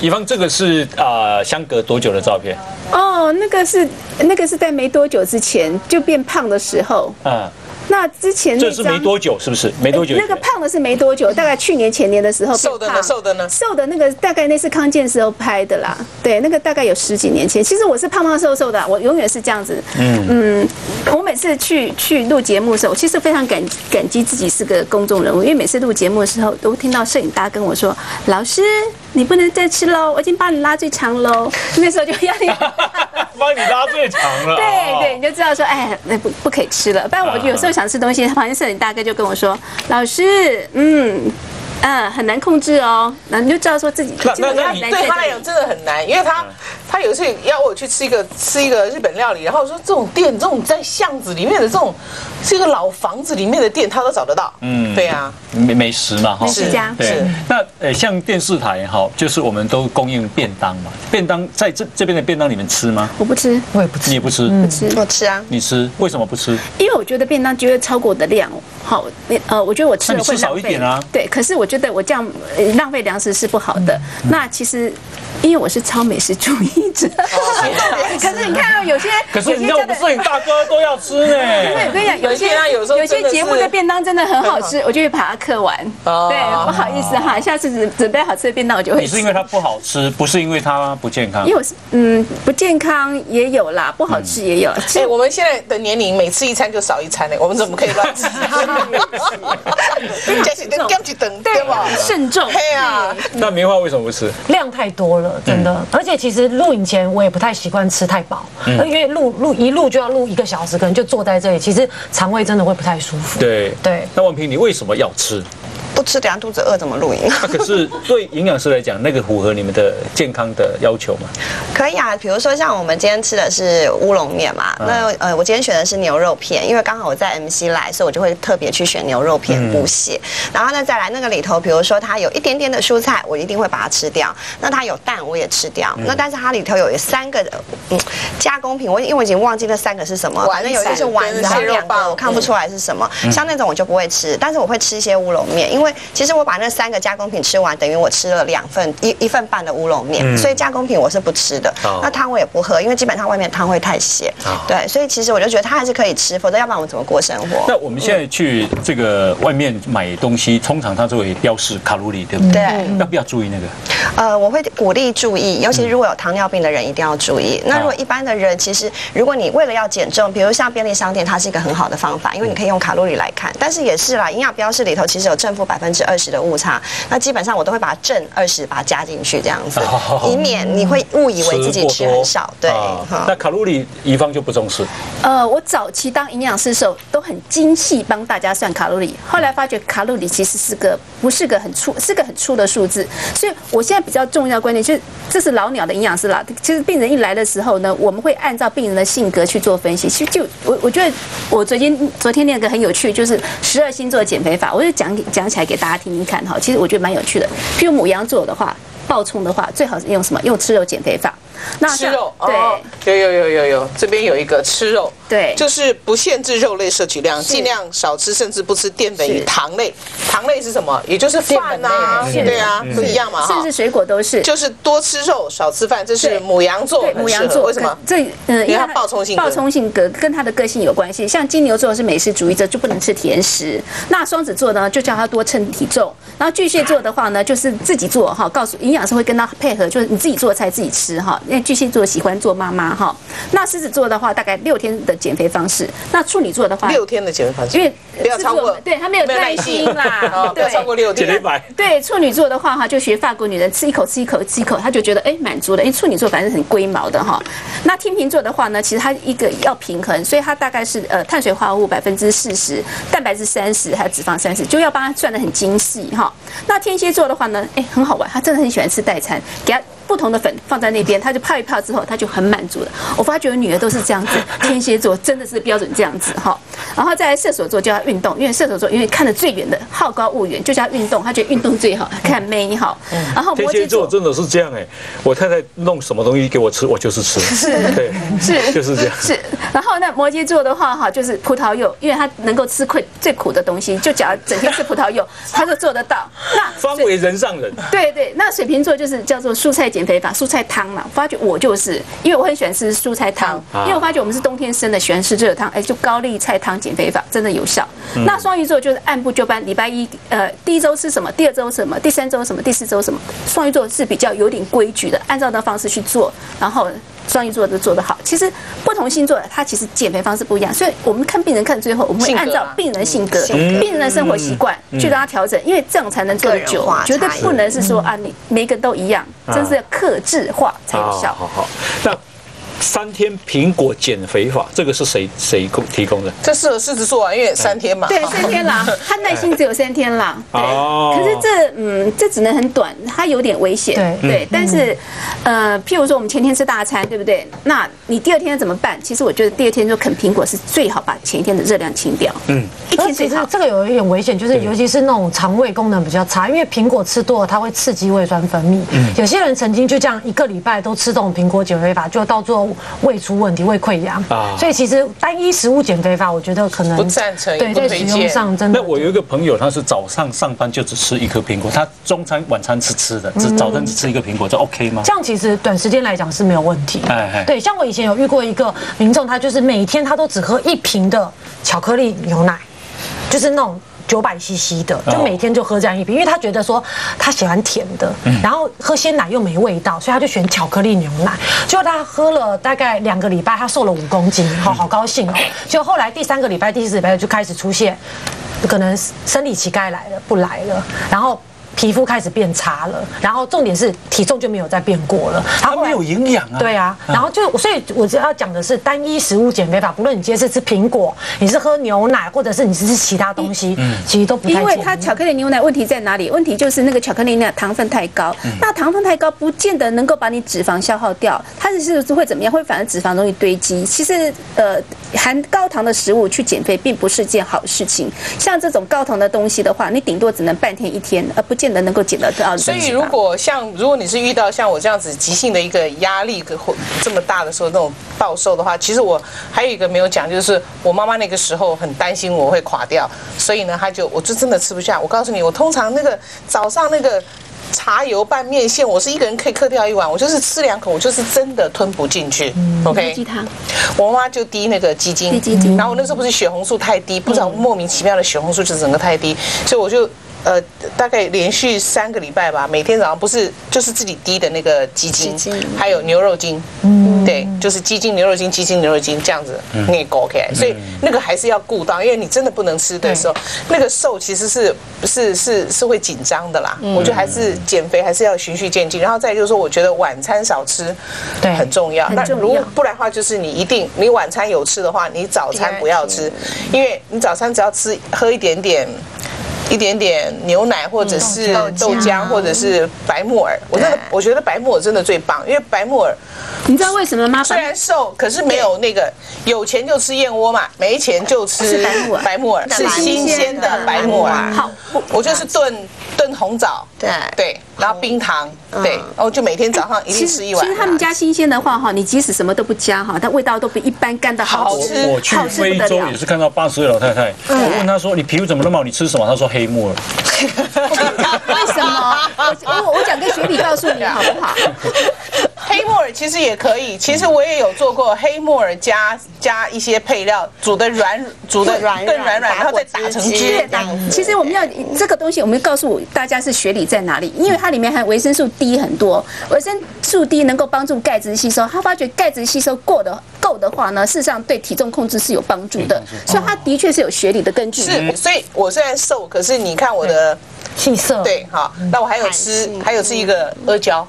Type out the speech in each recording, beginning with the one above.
以方这个是啊，相隔多久的照片？哦，那个是那个是在没多久之前就变胖的时候。嗯。那之前这是没多久，是不是？没多久。那个胖的是没多久，大概去年前年的时候。瘦的呢？瘦的呢？瘦的那个大概那是康健时候拍的啦。对，那个大概有十几年前。其实我是胖胖瘦瘦的，我永远是这样子。嗯嗯，我每次去去录节目的时候，其实非常感感激自己是个公众人物，因为每次录节目的时候，都听到摄影大跟我说：“老师，你不能再吃喽，我已经帮你拉最长喽。”那时候就压力。帮你拉最长了。对对，你就知道说，哎，那不不可以吃了。不然我有时候想吃东西，旁边摄影大哥就跟我说：“老师，嗯。”嗯，很难控制哦。那你就知道说自己，那那那对他来讲真的很难，因为他他有一次邀我去吃一个吃一个日本料理，然后说这种店，这种在巷子里面的这种是一个老房子里面的店，他都找得到。嗯，对啊，美美食嘛，美食家。对，那呃，像电视台哈，就是我们都供应便当嘛，便当在这这边的便当你们吃吗？我不吃，我也不吃，你也不吃，不吃，我吃啊。你吃？为什么不吃？因为我觉得便当绝对超过我的量。好，呃，我觉得我吃了会少一点啊。对，可是我觉得我这样浪费粮食是不好的。那其实。因为我是超美食主义者，可是你看到有些，可是你知道我们摄影大哥都要吃呢。因为我跟你讲，有些有些节目的便当真的很好吃，我就会把它刻完。对，不好意思哈，下次准准备好吃的便当我就会。你是因为它不好吃，不是因为它不健康？因为我是嗯，不健康也有啦，不好吃也有。哎，我们现在的年龄，每次一餐就少一餐呢，我们怎么可以乱吃？就是等等对吧？慎重。对啊。那棉花为什么不吃？量太多了。真的，而且其实录影前我也不太习惯吃太饱，因为录录一录就要录一个小时，可能就坐在这里，其实肠胃真的会不太舒服。对对，那王平，你为什么要吃？不吃，等下肚子饿怎么录影？可是对营养师来讲，那个符合你们的健康的要求吗？可以啊，比如说像我们今天吃的是乌龙面嘛，那呃，我今天选的是牛肉片，因为刚好我在 MC 来，所以我就会特别去选牛肉片补血。然后呢，再来那个里头，比如说它有一点点的蔬菜，我一定会把它吃掉。那它有蛋，我也吃掉。那但是它里头有三个嗯加工品，我因为我已经忘记那三个是什么，反正有一个是丸子，还有两个我看不出来是什么。像那种我就不会吃，但是我会吃一些乌龙面，因因为其实我把那三个加工品吃完，等于我吃了两份一一份半的乌龙面，所以加工品我是不吃的。那汤我也不喝，因为基本上外面汤会太咸。对，所以其实我就觉得它还是可以吃，否则要不然我们怎么过生活？那我们现在去这个外面买东西，通常它都会标示卡路里，对不对？对。要不要注意那个？呃，我会鼓励注意，尤其如果有糖尿病的人一定要注意。那如果一般的人，其实如果你为了要减重，比如像便利商店，它是一个很好的方法，因为你可以用卡路里来看。但是也是啦，营养标示里头其实有正负百分之二十的误差，那基本上我都会把正二十把它加进去，这样子，以免你会误以为自己吃很少。对，那卡路里乙方就不重视。呃，我早期当营养师的时候都很精细帮大家算卡路里，后来发觉卡路里其实是个不是个很粗，是个很粗的数字。所以我现在比较重要观念就是，这是老鸟的营养师啦。其实病人一来的时候呢，我们会按照病人的性格去做分析。其实就我我觉得我昨天昨天那个很有趣，就是十二星座减肥法，我就讲讲起来给大家。听听看哈，其实我觉得蛮有趣的。譬如母羊座的话，爆冲的话，最好是用什么？用吃肉减肥法。那吃肉哦，有有有有有，这边有一个吃肉，对，就是不限制肉类摄取量，尽量少吃，甚至不吃淀粉与糖类。糖类是什么？也就是饭呐，对啊，不一样嘛甚至水果都是。就是多吃肉，少吃饭，这是母羊座，母羊座为什么？这嗯，因为它暴冲性暴冲性格跟他的个性有关系。像金牛座是美食主义者，就不能吃甜食。那双子座呢，就叫他多称体重。然后巨蟹座的话呢，就是自己做哈，告诉营养师会跟他配合，就是你自己做菜自己吃哈。因为巨蟹座喜欢。做妈妈哈，那狮子座的话大概六天的减肥方式，那处女座的话六天的减肥方式，因为不要超过，对他没有耐心啦，不要超过六天。对处女座的话哈，就学法国女人吃一口吃一口吃一口，他就觉得哎满足了，因为处女座反正很龟毛的哈。那天秤座的话呢，其实它一个要平衡，所以它大概是呃碳水化合物百分之四十，蛋白质三十，还有脂肪三十，就要帮他算的很精细哈。那天蝎座的话呢，哎很好玩，他真的很喜欢吃代餐，给他。不同的粉放在那边，他就泡一泡之后，他就很满足了。我发觉我女儿都是这样子，天蝎座真的是标准这样子哈。然后再来射手座就要运动，因为射手座因为看得最远的，好高骛远，就叫运动，他觉得运动最好，看美好。然后天摩羯座蝎座真的是这样哎，我太太弄什么东西给我吃，我就是吃，是对，是就是这样。是，然后那摩羯座的话哈，就是葡萄柚，因为他能够吃苦最苦的东西，就只要整天吃葡萄柚，他就做得到。那方为人上人，对对，那水瓶座就是叫做蔬菜减肥法，蔬菜汤嘛。我发觉我就是，因为我很喜欢吃蔬菜汤，啊因为我发觉我们是冬天生的，喜欢吃热汤，哎，就高丽菜汤减肥法真的有效。那双鱼座就是按部就班，礼拜一呃第一周吃什么，第二周什么，第三周什么，第四周什么。双鱼座是比较有点规矩的，按照那方式去做，然后。双鱼座都做得好，其实不同星座它其实减肥方式不一样，所以我们看病人看最后，我们会按照病人性格、性格病人的生活习惯去让他调整，因为这样才能做得久绝对不能是说啊你每个都一样，真是要克制化才有效。好好，那三天苹果减肥法，这个是谁谁供提供的？这适合狮子座啊，因为三天嘛。对，三天啦，他耐心只有三天啦。对，哦可是这嗯，这只能很短，它有点危险。对对，但是呃，譬如说我们前天吃大餐，对不对？那你第二天怎么办？其实我觉得第二天就啃苹果是最好，把前一天的热量清掉。嗯，一而且天最好。这个有一点危险，就是尤其是那种肠胃功能比较差，因为苹果吃多了，它会刺激胃酸分泌。嗯有些人曾经就这样一个礼拜都吃这种苹果减肥法，就到最后胃出问题、胃溃疡啊所以其实单一食物减肥法，我觉得可能不赞成对，在使用上真的那我有一个朋友，他是早上上班就只吃一颗苹果，他中餐晚餐吃吃的，只早餐只吃一个苹果，这 OK 吗？这样其实短时间来讲是没有问题。哎哎对，像我以前有遇过一个民众，他就是每天他都只喝一瓶的巧克力牛奶，就是那种。九百 CC 的，就每天就喝这样一瓶，因为他觉得说他喜欢甜的，然后喝鲜奶又没味道，所以他就选巧克力牛奶。结果他喝了大概两个礼拜，他瘦了五公斤，好好高兴哦。就后来第三个礼拜、第四个礼拜就开始出现，可能生理期该来了不来了，然后。皮肤开始变差了，然后重点是体重就没有再变过了。它没有营养啊。对啊，然后就所以我要讲的是单一食物减肥法，不论你今天是吃苹果，你是喝牛奶，或者是你是吃其他东西，其实都不太因为它巧克力牛奶问题在哪里？问题就是那个巧克力牛奶糖分太高，那糖分太高不见得能够把你脂肪消耗掉，它是是会怎么样？会反而脂肪容易堆积。其实呃，含高糖的食物去减肥并不是件好事情。像这种高糖的东西的话，你顶多只能半天一天，而不见得能够减得到脂肪。所以如果像如果你是遇到像我这样子急性的一个压力或这么大的时候那种暴瘦的话，其实我还有一个没有讲，就是我妈妈那个时候很担心我会垮掉，所以呢，她就我就真的吃不下。我告诉你，我通常那个早上那个。茶油拌面线，我是一个人可以嗑掉一碗，我就是吃两口，我就是真的吞不进去。OK，鸡汤我妈妈就滴那个鸡精，鸡精然后我那时候不是血红素太低，不知道莫名其妙的血红素就整个太低，所以我就。呃，大概连续三个礼拜吧，每天早上不是就是自己滴的那个鸡精，鸡精还有牛肉精，嗯，对，就是鸡精、牛肉精、鸡精、牛肉精这样子，你搞开所以那个还是要顾到，因为你真的不能吃的时候，那个瘦其实是是是是会紧张的啦。我觉得还是减肥还是要循序渐进，然后再就是说，我觉得晚餐少吃，对很重要。很重要那如果不然的话，就是你一定你晚餐有吃的话，你早餐不要吃，因为你早餐只要吃喝一点点。一点点牛奶，或者是豆豆浆浆，或者是白木耳。我那个，我觉得白木耳真的最棒，因为白木耳你知道为什么吗？虽然瘦，可是没有那个有钱就吃燕窝嘛，没钱就吃白木耳。白木耳是新鲜的白木耳。好，我就是炖炖红枣，对。对，然后冰糖，对，然后就每天早上一定吃一碗。其实他们家新鲜的话哈，你即使什么都不加哈，它味道都比一般干的好好吃。我去非洲也是看到八十岁老太太，我问她说：“你皮肤怎么那么好？你吃什么？”她说：“黑木耳。为什么？我我我讲个学理告诉你好不好？黑木耳其实也可以，其实我也有做过黑木耳加加一些配料，煮的软，煮的软更软软，然后再打成汁其实我们要这个东西，我们告诉大家是学理在哪里，因为它里面含维生素 D 很多，维生素 D 能够帮助钙质吸收。他发觉钙质吸收过的够的话呢，事实上对体重控制是有帮助的，所以它的确是有学理的根据。是，所以我虽然瘦，可是你看我的，气色，对，好，那我还有吃还有吃一个阿胶，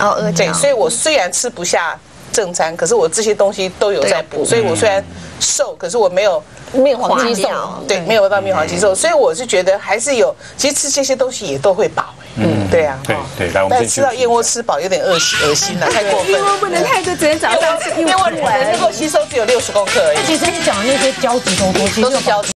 哦，阿对，所以我虽然吃不下正餐，可是我这些东西都有在补，所以我虽然瘦，可是我没有。面黄肌瘦，对，没有到面黄肌瘦，所以我是觉得还是有，其实吃这些东西也都会饱、哎。嗯，对啊，对对，来我们但先是吃到燕窝吃饱有点恶心恶心了，太过分。燕。窝不能太多，只能早上吃一燕窝碗只能够吸收只有六十公克而已。其实你讲的那些胶质都多，其实都是胶质